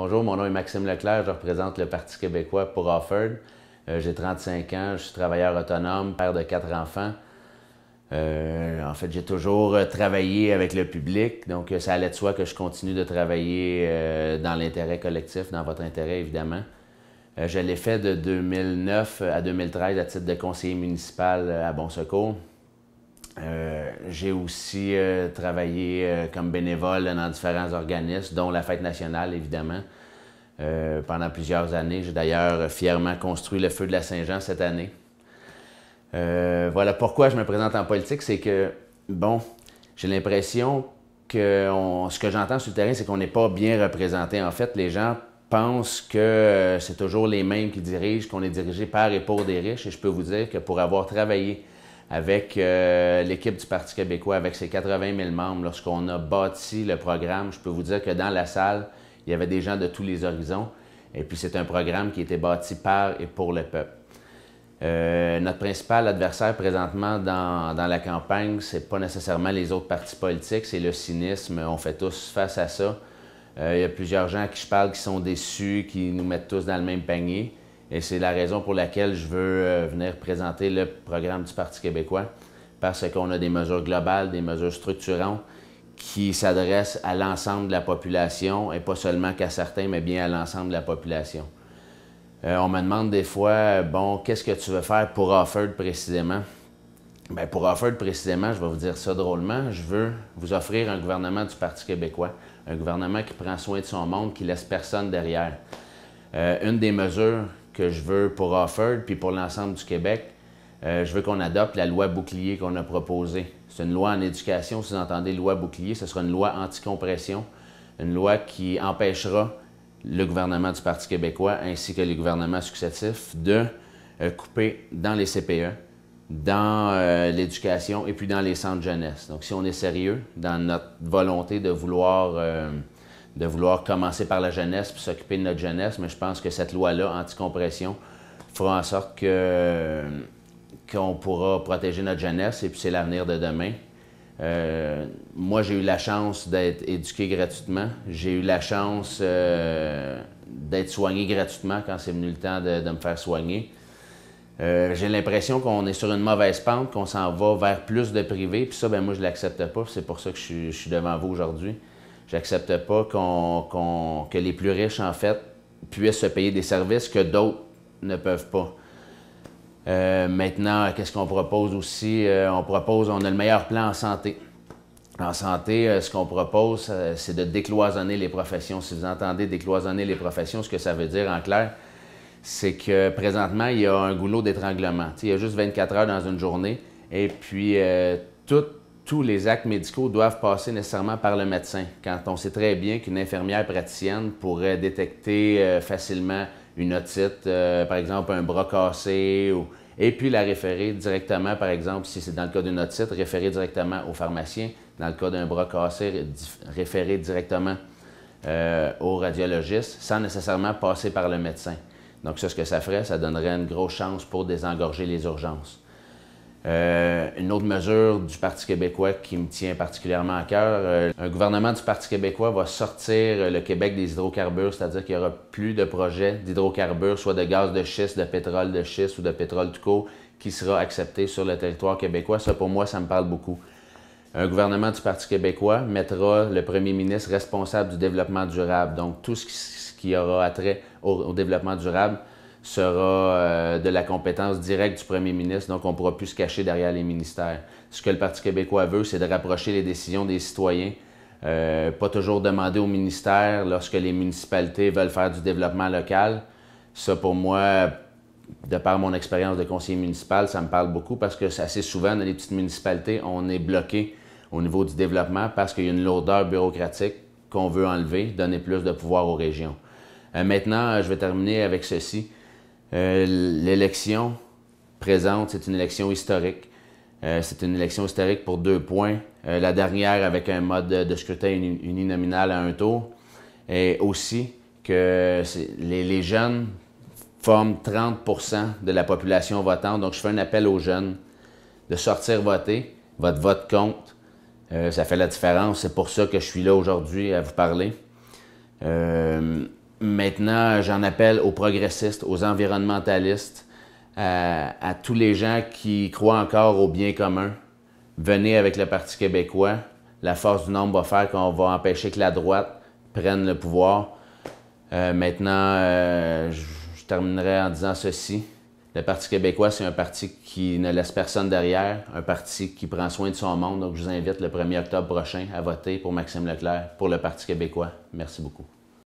Bonjour, mon nom est Maxime Leclerc, je représente le Parti québécois pour Offord. Euh, j'ai 35 ans, je suis travailleur autonome, père de quatre enfants. Euh, en fait, j'ai toujours euh, travaillé avec le public, donc ça allait de soi que je continue de travailler dans l'intérêt collectif, dans votre intérêt évidemment. je l'ai fait de 2009 à 2013 à titre de conseiller municipal à Bon Secours. Euh, j'ai aussi euh, travaillé euh, comme bénévole dans différents organismes, dont la Fête nationale, évidemment, pendant plusieurs années. J'ai d'ailleurs fièrement construit le Feu de la Saint-Jean cette année. voilà pourquoi je me présente en politique, c'est que, bon, j'ai l'impression que ce que j'entends sur le terrain, c'est qu'on n'est pas bien représenté. En fait, les gens pensent que c'est toujours les mêmes qui dirigent, qu'on est dirigé par et pour des riches. Et je peux vous dire que pour avoir travaillé avec euh, l'équipe du Parti québécois, avec ses 80 000 membres, lorsqu'on a bâti le programme, je peux vous dire que dans la salle, il y avait des gens de tous les horizons. Et puis c'est un programme qui était bâti par et pour le peuple. Euh, notre principal adversaire présentement dans, dans la campagne, c'est pas nécessairement les autres partis politiques, c'est le cynisme. On fait tous face à ça. Euh, il y a plusieurs gens à qui je parle qui sont déçus, qui nous mettent tous dans le même panier. Et c'est la raison pour laquelle je veux euh, venir présenter le programme du Parti québécois, parce qu'on a des mesures globales, des mesures structurantes qui s'adressent à l'ensemble de la population, et pas seulement qu'à certains, mais bien à l'ensemble de la population. Euh, on me demande des fois, bon, qu'est-ce que tu veux faire pour Offord précisément? Bien, pour Offord précisément, je vais vous dire ça drôlement, je veux vous offrir un gouvernement du Parti québécois, un gouvernement qui prend soin de son monde, qui laisse personne derrière. Euh, une des mesures que je veux pour Offord puis pour l'ensemble du Québec. Euh, je veux qu'on adopte la loi bouclier qu'on a proposée. C'est une loi en éducation. Si vous entendez loi bouclier, ce sera une loi anti-compression, une loi qui empêchera le gouvernement du Parti québécois ainsi que les gouvernements successifs de euh, couper dans les CPE, dans euh, l'éducation et puis dans les centres jeunesse. Donc, si on est sérieux dans notre volonté de vouloir de vouloir commencer par la jeunesse puis s'occuper de notre jeunesse, mais je pense que cette loi-là, anti-compression, fera en sorte que qu'on pourra protéger notre jeunesse et puis c'est l'avenir de demain. Euh, moi, j'ai eu la chance d'être éduqué gratuitement. J'ai eu la chance euh, d'être soigné gratuitement quand c'est venu le temps de, me faire soigner. Euh, j'ai l'impression qu'on est sur une mauvaise pente, qu'on s'en va vers plus de privé. Puis ça, ben moi, je l'accepte pas. C'est pour ça que je suis devant vous aujourd'hui. J'accepte pas qu'on, que les plus riches, en fait, puissent se payer des services que d'autres ne peuvent pas. Euh, maintenant, qu'est-ce qu'on propose aussi? Euh, on propose, on a le meilleur plan en santé. En santé, euh, ce qu'on propose, c'est de décloisonner les professions. Si vous entendez décloisonner les professions, ce que ça veut dire en clair, c'est que présentement, il y a un goulot d'étranglement. Il y a juste 24 heures dans une journée et puis tout tous les actes médicaux doivent passer nécessairement par le médecin. Quand on sait très bien qu'une infirmière praticienne pourrait détecter euh, facilement une otite, euh, par exemple un bras cassé, et puis la référer directement, par exemple, si c'est dans le cas d'une otite, référer directement au pharmacien. Dans le cas d'un bras cassé, référer directement euh, au radiologiste, sans nécessairement passer par le médecin. Donc ça, ce que ça ferait, ça donnerait une grosse chance pour désengorger les urgences. Euh, une autre mesure du Parti québécois qui me tient particulièrement à cœur, euh, un gouvernement du Parti québécois va sortir le Québec des hydrocarbures, c'est-à-dire qu'il n'y aura plus de projets d'hydrocarbures, soit de gaz de schiste, de pétrole de schiste ou de pétrole de co, qui sera accepté sur le territoire québécois. Ça, pour moi, ça me parle beaucoup. Un gouvernement du Parti québécois mettra le premier ministre responsable du développement durable. Donc, tout ce qui, aura attrait au développement durable sera euh, de la compétence directe du premier ministre, donc on ne pourra plus se cacher derrière les ministères. Ce que le Parti québécois veut, c'est de rapprocher les décisions des citoyens, euh, pas toujours demander au ministère lorsque les municipalités veulent faire du développement local. Ça, pour moi, de par mon expérience de conseiller municipal, ça me parle beaucoup parce que assez souvent, dans les petites municipalités, on est bloqué au niveau du développement parce qu'il y a une lourdeur bureaucratique qu'on veut enlever, donner plus de pouvoir aux régions. Euh, maintenant, je vais terminer avec ceci. Euh, l'élection présente, c'est une élection historique. Euh, c'est une élection historique pour deux points. Euh, la dernière avec un mode de, scrutin uninominal à un tour. Et aussi que les, les, jeunes forment 30% de la population votante. Donc, je fais un appel aux jeunes de sortir voter. Votre vote compte. ça fait la différence. C'est pour ça que je suis là aujourd'hui à vous parler. Maintenant, j'en appelle aux progressistes, aux environnementalistes, à, tous les gens qui croient encore au bien commun. Venez avec le Parti québécois. La force du nombre va faire qu'on va empêcher que la droite prenne le pouvoir. Euh, maintenant, euh, je terminerai en disant ceci. Le Parti québécois, c'est un parti qui ne laisse personne derrière, un parti qui prend soin de son monde. Donc, je vous invite le 1er octobre prochain à voter pour Maxime Leclerc, pour le Parti québécois. Merci beaucoup.